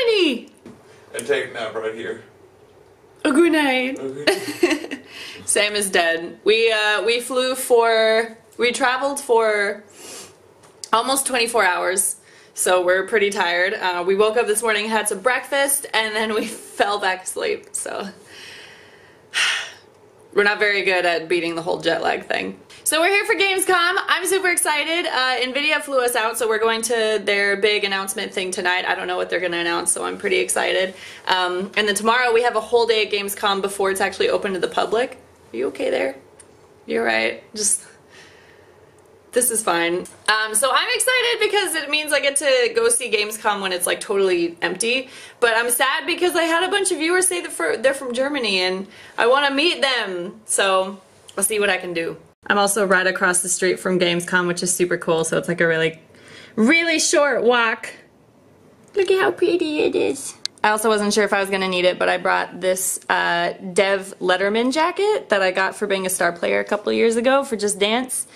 Germany. And take a nap right here. A good night. Okay. Sam is dead. We uh, we flew for we traveled for almost 24 hours, so we're pretty tired. Uh, we woke up this morning, had some breakfast, and then we fell back asleep. So we're not very good at beating the whole jet lag thing. So we're here for Gamescom. I'm super excited. Uh, Nvidia flew us out, so we're going to their big announcement thing tonight. I don't know what they're going to announce, so I'm pretty excited. Um, and then tomorrow we have a whole day at Gamescom before it's actually open to the public. Are you okay there? You're right. Just this is fine. Um, so I'm excited because it means I get to go see Gamescom when it's like totally empty. But I'm sad because I had a bunch of viewers say that they're from Germany and I want to meet them. So I'll see what I can do. I'm also right across the street from Gamescom, which is super cool. So it's like a really, really short walk. Look at how pretty it is. I also wasn't sure if I was going to need it, but I brought this uh, Dev Letterman jacket that I got for being a star player a couple years ago for Just Dance.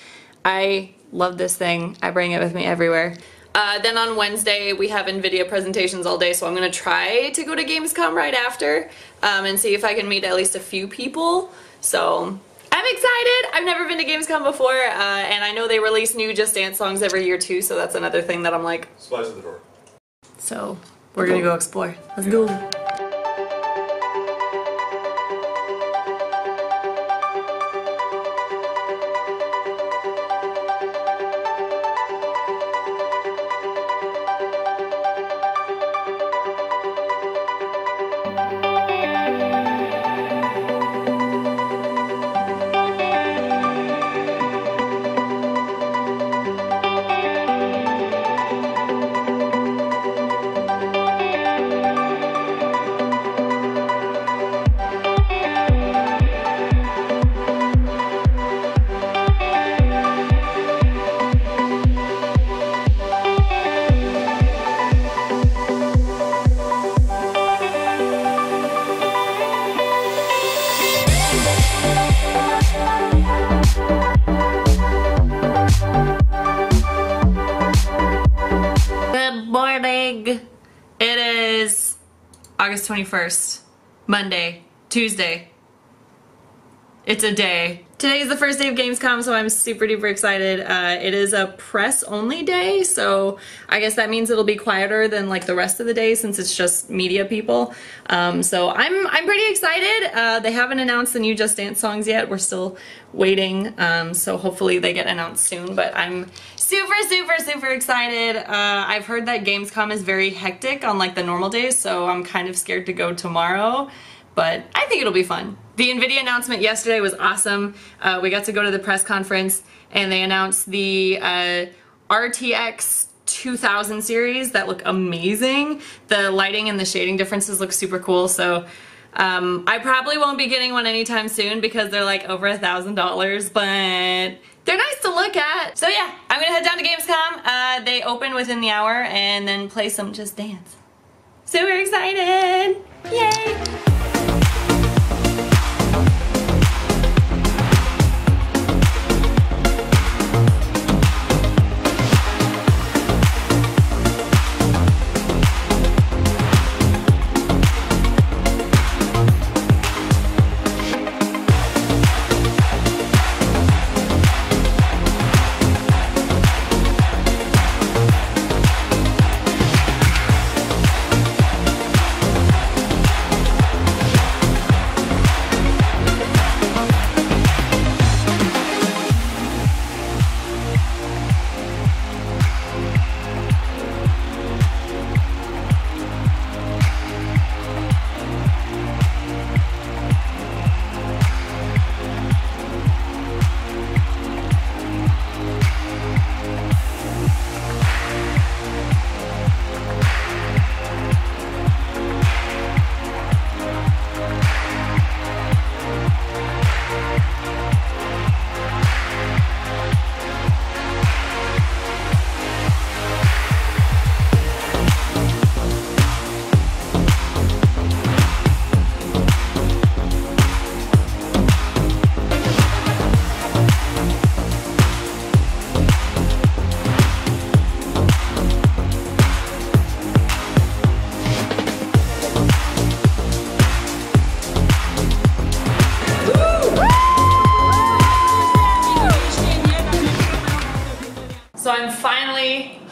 I love this thing. I bring it with me everywhere. Uh, then on Wednesday, we have NVIDIA presentations all day, so I'm going to try to go to Gamescom right after um, and see if I can meet at least a few people. So I'm excited. I've never been to Gamescom before, uh, and I know they release new Just Dance songs every year too, so that's another thing that I'm like. At the door. So we're gonna go explore. Let's go. August 21st, Monday, Tuesday. It's a day. Today is the first day of Gamescom, so I'm super duper excited. Uh, it is a press only day, so I guess that means it'll be quieter than like the rest of the day since it's just media people. Um, so I'm I'm pretty excited. Uh, they haven't announced the new Just Dance songs yet. We're still waiting, um, so hopefully they get announced soon. But I'm super super super excited. Uh, I've heard that Gamescom is very hectic on like the normal days, so I'm kind of scared to go tomorrow but I think it'll be fun. The NVIDIA announcement yesterday was awesome. Uh, we got to go to the press conference and they announced the uh, RTX 2000 series that look amazing. The lighting and the shading differences look super cool. So um, I probably won't be getting one anytime soon because they're like over a thousand dollars, but they're nice to look at. So yeah, I'm gonna head down to Gamescom. Uh, they open within the hour and then play some Just Dance. Super excited! Yay!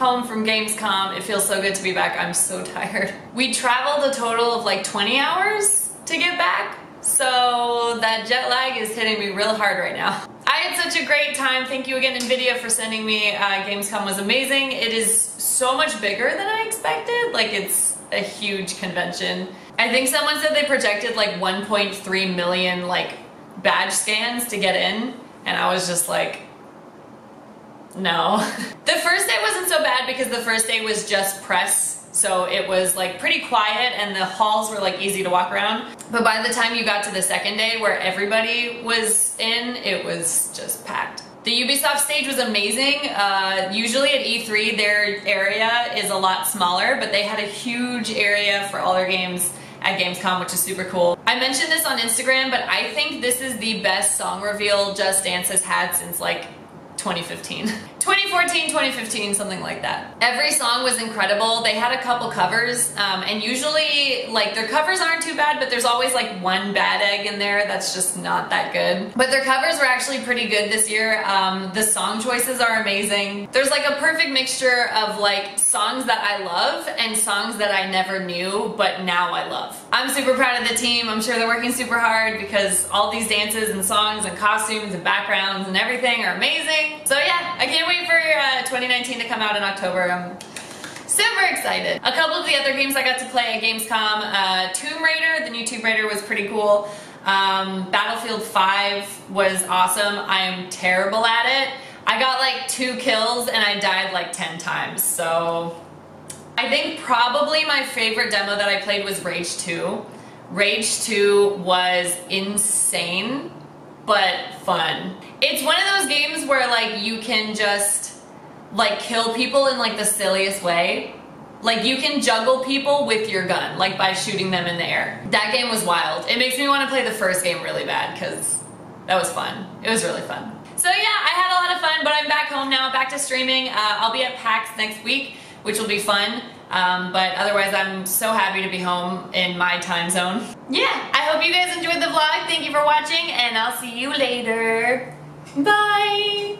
Home from Gamescom. It feels so good to be back. I'm so tired. We traveled a total of like 20 hours to get back. So that jet lag is hitting me real hard right now. I had such a great time. Thank you again, NVIDIA, for sending me. Uh, Gamescom was amazing. It is so much bigger than I expected. Like, it's a huge convention. I think someone said they projected like 1.3 million like badge scans to get in, and I was just like, no. the first day wasn't so bad because the first day was just press, so it was like pretty quiet and the halls were like easy to walk around. But by the time you got to the second day where everybody was in, it was just packed. The Ubisoft stage was amazing. Uh, usually at E3 their area is a lot smaller, but they had a huge area for all their games at Gamescom, which is super cool. I mentioned this on Instagram, but I think this is the best song reveal Just Dance has had since like 2015. 2014, 2015, something like that. Every song was incredible. They had a couple covers, um, and usually, like, their covers aren't too bad, but there's always like one bad egg in there that's just not that good. But their covers were actually pretty good this year. Um, the song choices are amazing. There's like a perfect mixture of like songs that I love and songs that I never knew, but now I love. I'm super proud of the team. I'm sure they're working super hard because all these dances and songs and costumes and backgrounds and everything are amazing. So yeah, I can't wait wait for uh, 2019 to come out in October. I'm super excited. A couple of the other games I got to play at Gamescom, uh, Tomb Raider, the new Tomb Raider was pretty cool. Um, Battlefield 5 was awesome. I am terrible at it. I got like two kills and I died like 10 times, so I think probably my favorite demo that I played was Rage 2. Rage 2 was insane but fun. It's one of those games where like you can just like kill people in like the silliest way. Like you can juggle people with your gun, like by shooting them in the air. That game was wild. It makes me want to play the first game really bad because that was fun. It was really fun. So yeah, I had a lot of fun, but I'm back home now, back to streaming. Uh, I'll be at PAX next week, which will be fun. Um, but otherwise, I'm so happy to be home in my time zone. Yeah, I hope you guys enjoyed the vlog. Thank you for watching, and I'll see you later. Bye!